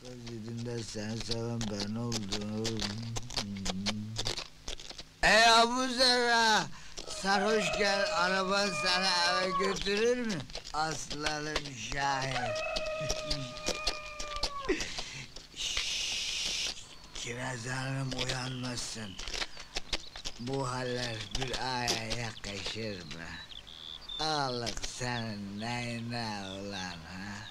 Kız yüzünde sen seven ben oldum. Ey Abu Zerra! Sarhoşken araban sana eve götürür mü? Aslanım. Şşşt! Kiraz Hanım uyanmasın. Bu haller bir aya yakışır mı? Ağlık senin neyine ulan ha?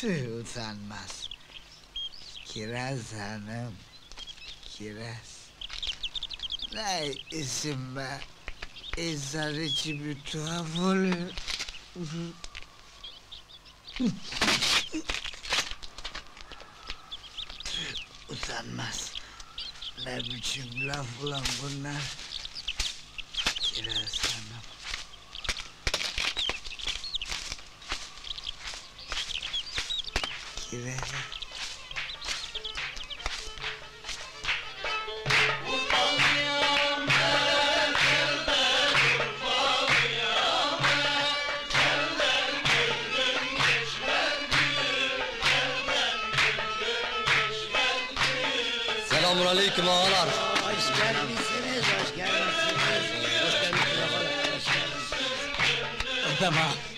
Tüh utanmaz. Kiraz Hanım. Kiraz. Ne isim be? İnsan içi bir tuhaf oluyor. Utanmaz. Ne biçim laf ulan bunlar? Kiraz Kiraz. Selamun aleyküm ağalar. Hoş gelmişsiniz, hoş gelmişsiniz. Hoş geldiniz ağalar. Hoş geldiniz. Öpem ha.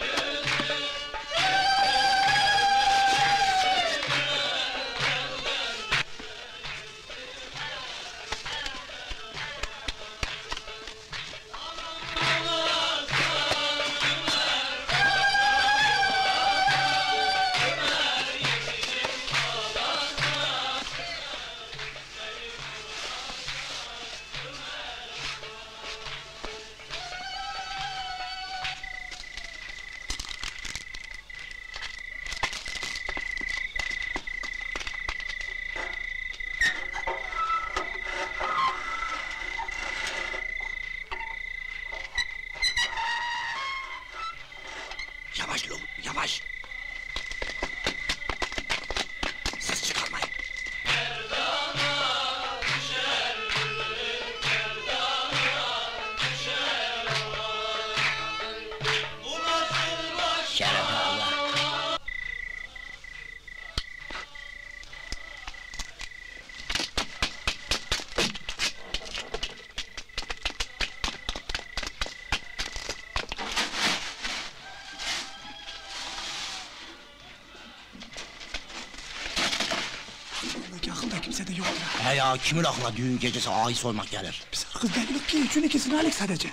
He ya kimin aklına düğün gecesi ağayı soymak gelir? Biz kız belli yok ki. Üçün ikisini alik sadece.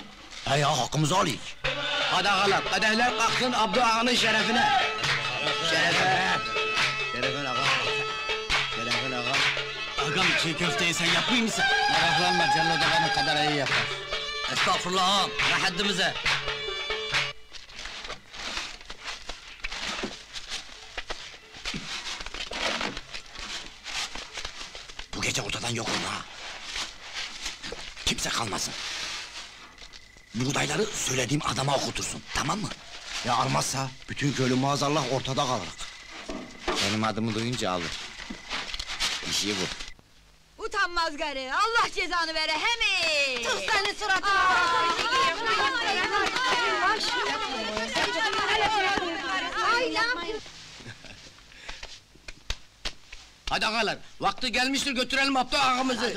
He ya hakkımızı alayım. Hadi ağalar, kadehler kalksın Abdü ağanın şerefine. Şerefe. Şerefe ağa. Şerefe ağa. Ağam çiğ köfteyi sen yapmayı mısın? Meraklanma da benim kadar iyi yapar. Estağfurullah ağam, ne haddimize. Ortadan yok olma ha. Kimse kalmasın. Buğdayları söylediğim adama okutursun, tamam mı? Ya armazsa bütün köylü maazallah ortada kalırız. Benim adımı duyunca alır. İşi bu. Utanmaz garı, Allah cezanı vere hemi! Tut senin suratına! Ay lan! Hadi ağalar, vakti gelmiştir götürelim Abdü ağamızı.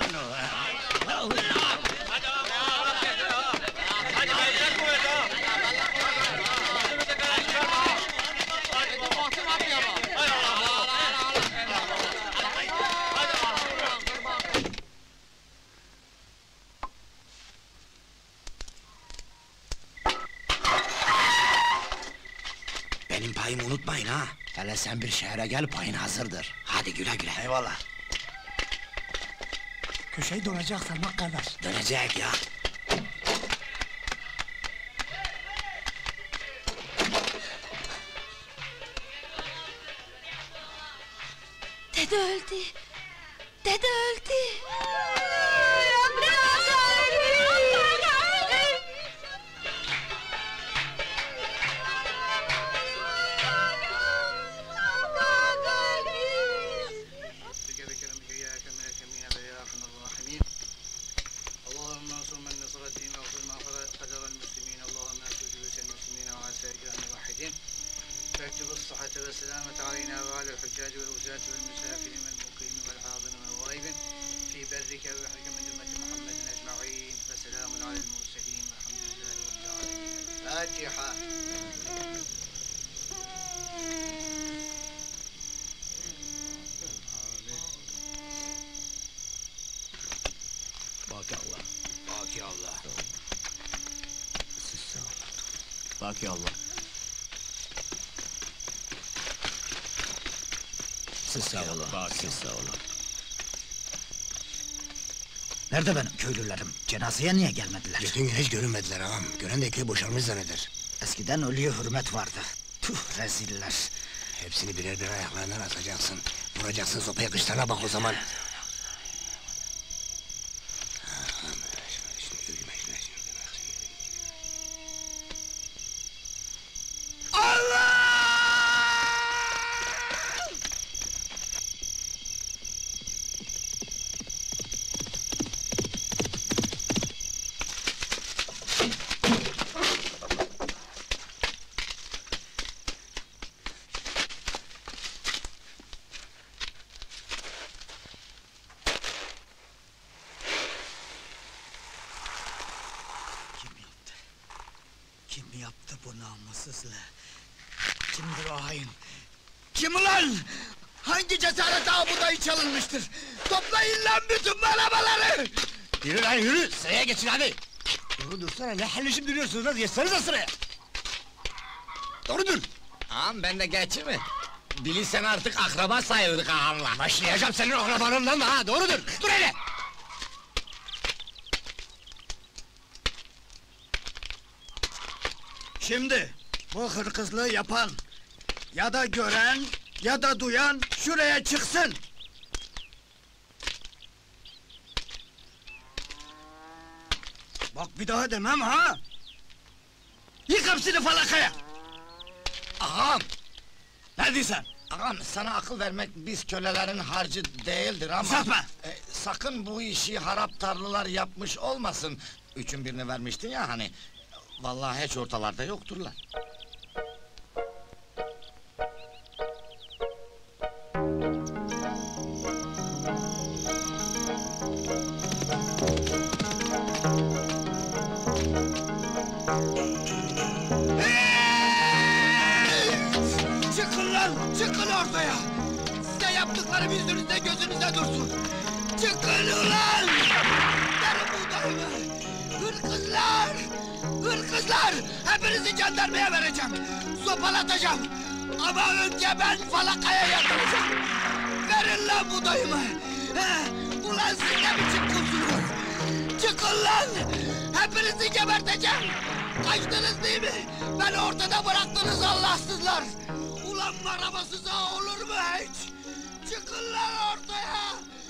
Payımı unutmayın ha. Hele sen bir şehre gel payın hazırdır. Hadi güle güle. Eyvallah. Köşeyi döneceksen bak kardeş. Dönecek ya. Dede öldü! Dede والسلامة علينا وعلى الحجاج والغزاة والمسافرين والمقيم والحاضر والغائب في برك وبحرك من أمة محمد أجمعين وسلام على المرسلين والحمد لله رب العالمين الفاتحة Baki Allah. Baki Allah. Baki Allah. Siz sağ olun. Siz sağ olun. Nerede benim köylülerim? Cenazeye niye gelmediler? Bütün gün hiç görünmediler ağam. Gören de köy boşalmış zanneder. Eskiden ölüye hürmet vardı. Tüh reziller. Hepsini birer birer ayaklarından atacaksın. Vuracaksın sopaya kışlarına bak o zaman. Ağam, şimdi yürüme, yürüme, yürüme. Kim yaptı? Kim namussuzluğu? Kimdir o hain? Kim ulan? Hangi cesaret bu dayı çalınmıştır? Toplayın lan bütün arabaları! Yürü lan yürü. Sıraya geçin hadi. Doğru dursana ne halleşim duruyorsunuz lan? Geçsenize sıraya. Doğru dur. Ağam ben de geçeyim mi? Bilirsen artık akraba sayıldık ağamla. Başlayacağım senin akrabanından da ha doğru dur. Dur hele. Şimdi bu hırkızlığı yapan ya da gören ya da duyan şuraya çıksın. Bak bir daha demem ha. Yık hepsini falakaya. Ağam. Ne diyorsun? Ağam sana akıl vermek biz kölelerin harcı değildir ama... Sapma! E, sakın bu işi harap tarlılar yapmış olmasın. Üçün birini vermiştin ya hani. Vallahi hiç ortalarda yokturlar. Çıkın lan, çıkın ortaya! Size yaptıklarım yüzünüzde gözünüzde dursun! Hırkızlar! Hepinizi jandarmaya vereceğim! Sopalatacağım! Ama önce ben falakaya yatıracağım! Verin lan buğdayımı! He, Ulan siz ne biçim kulsunuz? Çıkın lan! Hepinizi geberteceğim! Kaçtınız değil mi? Beni ortada bıraktınız Allahsızlar! Ulan arabasıza olur mu hiç? Çıkın lan ortaya!